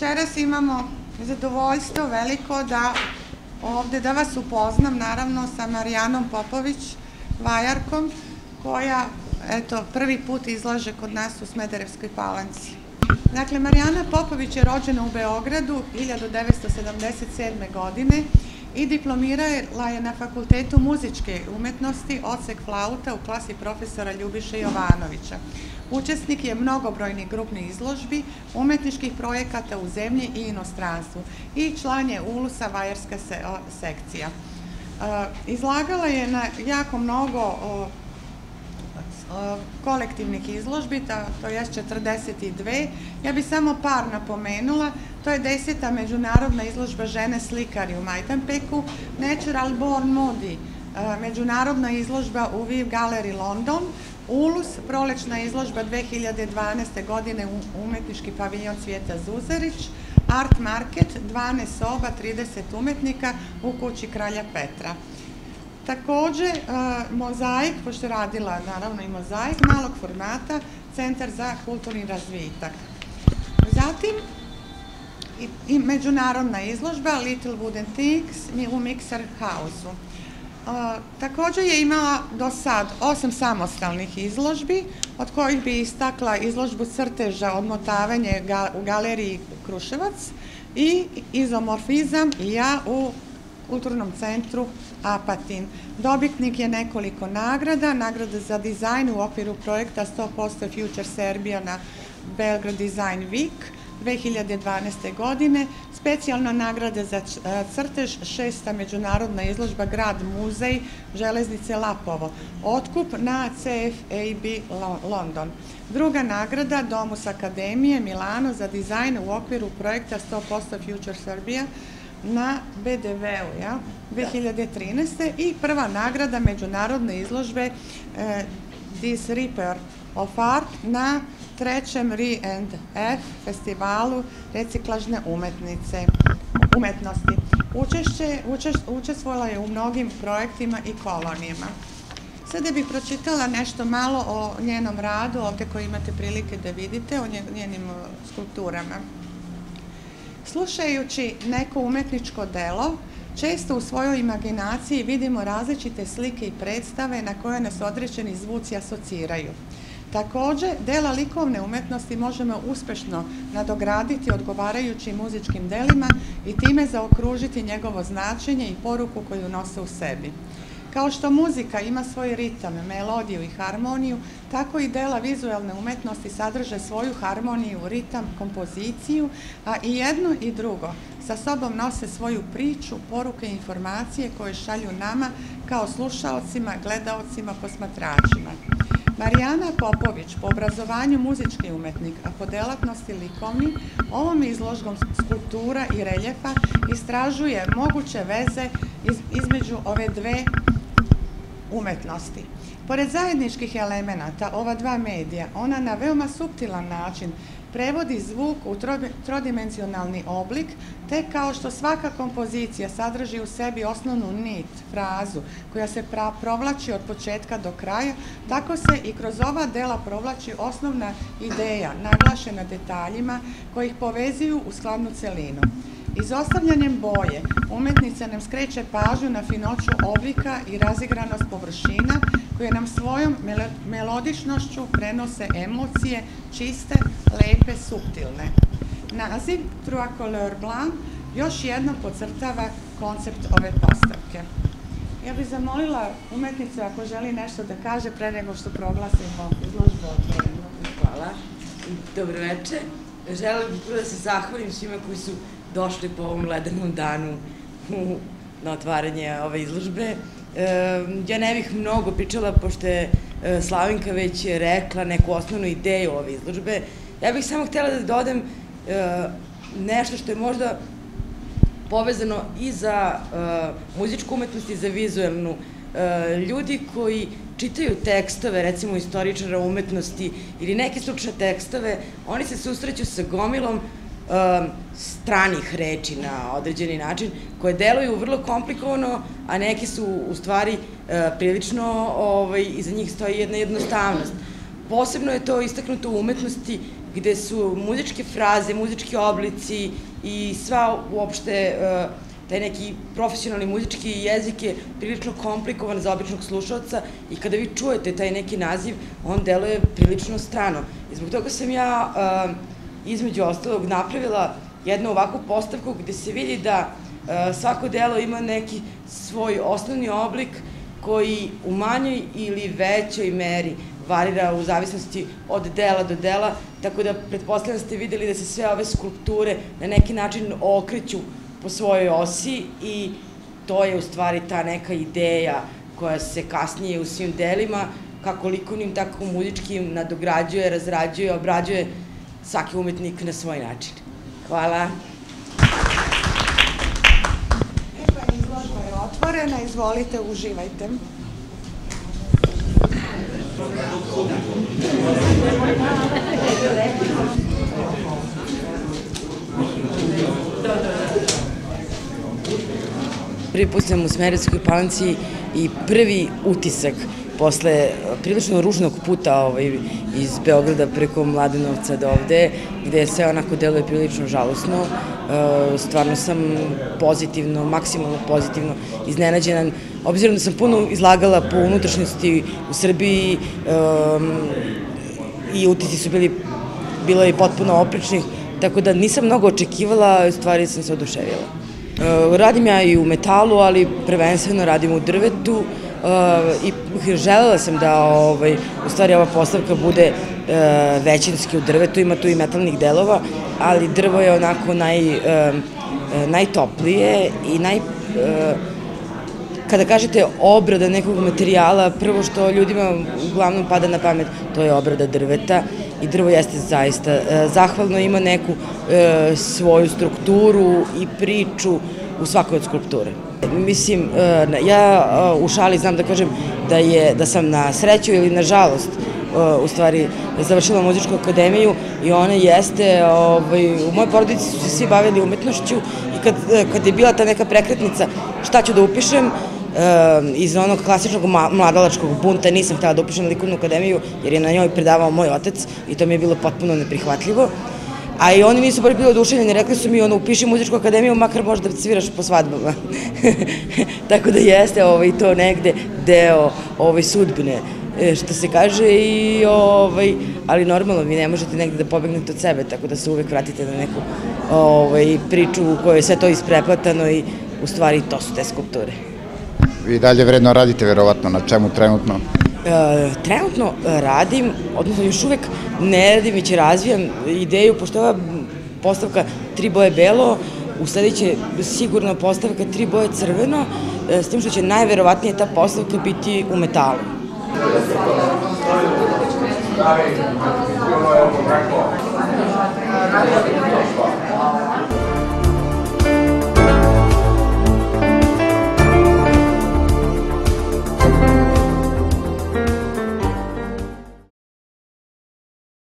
večeras imamo zadovoljstvo veliko da ovde da vas upoznam naravno sa Marijanom Popović, vajarkom, koja eto, prvi put izlaže kod nas u Smederevskoj palanci. Dakle, Marijana Popović je rođena u Beogradu 1977. godine i diplomirala je na Fakultetu muzičke umetnosti odsek flauta u klasi profesora Ljubiše Jovanovića. Učesnik je mnogobrojnih grupnih izložbi, umetničkih projekata u zemlji i inostranstvu i član je Ulusa Vajarska sekcija. Izlagala je na jako mnogo kolektivnih izložbi, to je 42. Ja bih samo par napomenula. To je deseta međunarodna izložba žene slikari u Majtanpeku, Natural Born Modi, međunarodna izložba u Viv Gallery London, Ulus, prolečna izložba 2012. godine u umetnički paviljon Cvijeta Zuzarić, Art Market, 12 soba, 30 umetnika u kući Kralja Petra. Takođe, e, mozaik, pošto je radila naravno i mozaik, malog formata, Centar za kulturni razvitak. Zatim, i, međunarodna izložba Little Wooden Things u Mixer House-u. E, takođe je imala do sad osam samostalnih izložbi, od kojih bi istakla izložbu crteža odmotavanje u galeriji Kruševac i izomorfizam i ja u kulturnom centru Apatin. Dobitnik je nekoliko nagrada, nagrada za dizajn u okviru projekta 100% Future Serbia na Belgrade Design Week 2012. godine, specijalna nagrada za e, crtež, šesta međunarodna izložba Grad muzej Železnice Lapovo, otkup na CFAB London. Druga nagrada Domus Akademije Milano za dizajn u okviru projekta 100% Future Serbia na BDV-u, ja, 2013. i prva nagrada međunarodne izložbe eh, This Reaper of Art na trećem R&F festivalu reciklažne umetnice, umetnosti. Učešće, učeš, učestvovala je u mnogim projektima i kolonijama. Sada bih pročitala nešto malo o njenom radu, ovde koji imate prilike da vidite, o njenim skulpturama. Slušajući neko umetničko delo, često u svojoj imaginaciji vidimo različite slike i predstave na koje nas određeni zvuci asociraju. Takođe, dela likovne umetnosti možemo uspešno nadograditi odgovarajućim muzičkim delima i time zaokružiti njegovo značenje i poruku koju nose u sebi. Kao što muzika ima svoj ritam, melodiju i harmoniju, tako i dela vizualne umetnosti sadrže svoju harmoniju, ritam, kompoziciju, a i jedno i drugo sa sobom nose svoju priču, poruke i informacije koje šalju nama kao slušaocima, gledaocima, posmatračima. Marijana Popović, po obrazovanju muzički umetnik, a po delatnosti likovni, ovom izložbom skulptura i reljefa istražuje moguće veze između ove dve umetnosti. Pored zajedničkih elemenata ova dva medija, ona na veoma subtilan način prevodi zvuk u trodimenzionalni oblik, te kao što svaka kompozicija sadrži u sebi osnovnu nit, frazu, koja se provlači od početka do kraja, tako se i kroz ova dela provlači osnovna ideja, naglašena detaljima, koji ih povezuju u skladnu celinu. Izostavljanjem boje, umetnica nam skreće pažnju na finoću oblika i razigranost površina, koje nam svojom melodičnošću prenose emocije, čiste, lepe, subtilne. Naziv Trois couleurs blanc još jednom podcrtava koncept ove postavke. Ja bih zamolila umetnicu ako želi nešto da kaže pre nego što proglasimo izložbu otvorenu. Hvala. Dobro večer. Želim bih da se zahvalim svima koji su došli po ovom ledenom danu na otvaranje ove izložbe. Ja ne bih mnogo pričala, pošto je e, Slavinka već rekla neku osnovnu ideju ove izložbe. Ja bih samo htela da dodam e, nešto što je možda povezano i za e, muzičku umetnost i za vizualnu. Ljudi koji čitaju tekstove, recimo istoričara umetnosti ili neke stručne tekstove, oni se susreću sa gomilom stranih reči na određeni način, koje deluju vrlo komplikovano, a neke su u stvari uh, prilično, ovaj, iza njih stoji jedna jednostavnost. Posebno je to istaknuto u umetnosti gde su muzičke fraze, muzički oblici i sva uopšte e, taj neki profesionalni muzički jezik je prilično komplikovan za običnog slušalca i kada vi čujete taj neki naziv, on deluje prilično strano. I zbog toga sam ja e, između ostalog napravila jednu ovakvu postavku gde se vidi da svako delo ima neki svoj osnovni oblik koji u manjoj ili većoj meri varira u zavisnosti od dela do dela, tako da pretpostavljam da ste videli da se sve ove skulpture na neki način okreću po svojoj osi i to je u stvari ta neka ideja koja se kasnije u svim delima, kako likovnim, tako muzičkim, nadograđuje, razrađuje, obrađuje svaki umetnik na svoj način. Hvala. otvorena, izvolite, uživajte. Prvi put sam u Smereckoj palanci i prvi utisak posle prilično ružnog puta ovaj, iz Beograda preko Mladenovca do ovde, gde sve onako deluje prilično žalosno, e, stvarno sam pozitivno, maksimalno pozitivno iznenađena, obzirom da sam puno izlagala po unutrašnjosti u Srbiji um, i utisci su bili, bilo je potpuno opričnih, tako da nisam mnogo očekivala, stvari sam se oduševila. E, radim ja i u metalu, ali prvenstveno radim u drvetu, i želela sam da ovaj, u stvari ova postavka bude uh, većinski u drvetu, ima tu i metalnih delova, ali drvo je onako naj, uh, najtoplije i naj... Kada kažete obrada nekog materijala, prvo što ljudima uglavnom pada na pamet, to je obrada drveta i drvo jeste zaista zahvalno, ima neku svoju strukturu i priču u svakoj od skulpture. Mislim, e, ja e, u šali znam da kažem da, je, da sam na sreću ili na žalost e, u stvari završila muzičku akademiju i ona jeste, ovaj, u mojoj porodici su se svi bavili umetnošću i kad, kad je bila ta neka prekretnica šta ću da upišem, iz onog klasičnog mladalačkog bunta nisam htela da upišem likovnu akademiju jer je na njoj predavao moj otac i to mi je bilo potpuno neprihvatljivo. A i oni nisu baš bili oduševljeni, rekli su mi ono, upiši muzičku akademiju, makar možda da sviraš po svadbama. Tako da jeste ovaj, to negde deo ovaj, sudbine e, što se kaže i ovaj, ali normalno vi ne možete negde da pobegnete od sebe, tako da se uvek vratite na neku ovaj, priču u kojoj je sve to ispreplatano i u stvari to su te skulpture. Vi dalje vredno radite verovatno, na čemu trenutno? E, trenutno radim, odnosno još uvek ne radim, već razvijam ideju, pošto ova postavka tri boje belo, u sledeće sigurno postavka tri boje crveno, e, s tim što će najverovatnije ta postavka biti u metalu. Stavi,